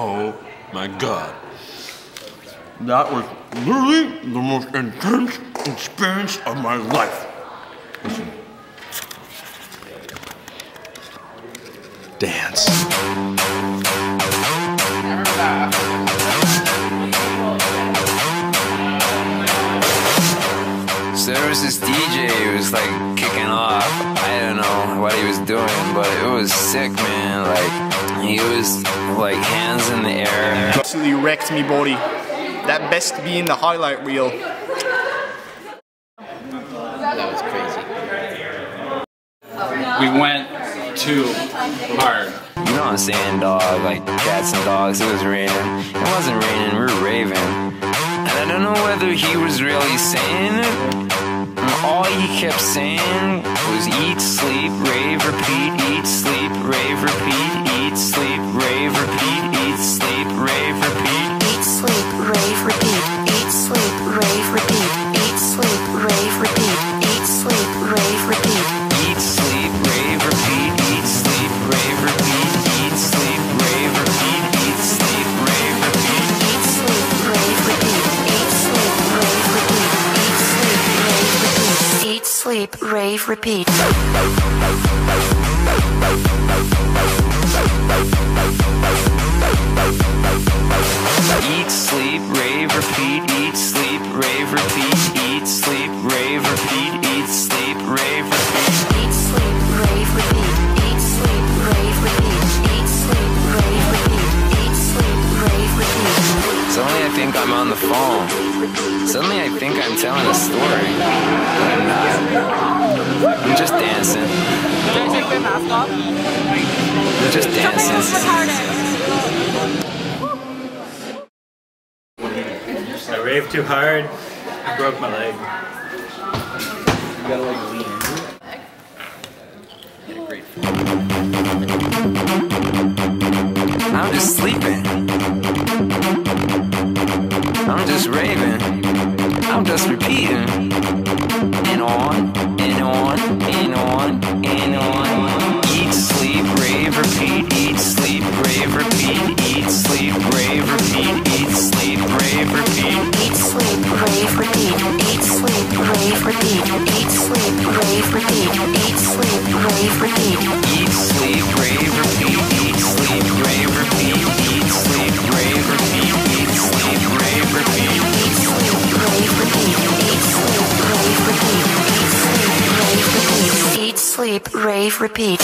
Oh my god. That was literally the most intense experience of my life. Listen. Dance. There was this DJ who was like kicking off. I don't know what he was doing, but it was sick, man. Like he was like hands in the air. Absolutely wrecked me body. That best be in the highlight reel. That was crazy. We went too hard. You know what I'm saying, dog? Like cats and dogs. It was raining. It wasn't raining. We were raving. And I don't know whether he was really saying it. All he kept saying was eat, sleep, rave, repeat, eat, sleep, rave, repeat, sleep, rave, repeat. Eat, sleep, rave, repeat. Eat, sleep, rave, repeat, eat, sleep, rave, repeat, I'm on the phone. Suddenly I think I'm telling a story. But I'm not. I'm just dancing. Did I take my mask off? I'm just dancing. I raved too hard. I broke my leg. You gotta like lean I'm just just repeating. And on, and on, and on, and on. Eat, sleep, rave, repeat. Eat, sleep, rave, repeat. Eat, sleep, rave, repeat. Eat, sleep, rave, repeat. Eat, sleep, rave, repeat. Eat, sleep, rave, repeat. Eat, sleep, rave, repeat. Eat, sleep, rave, repeat. Sleep, rave, repeat.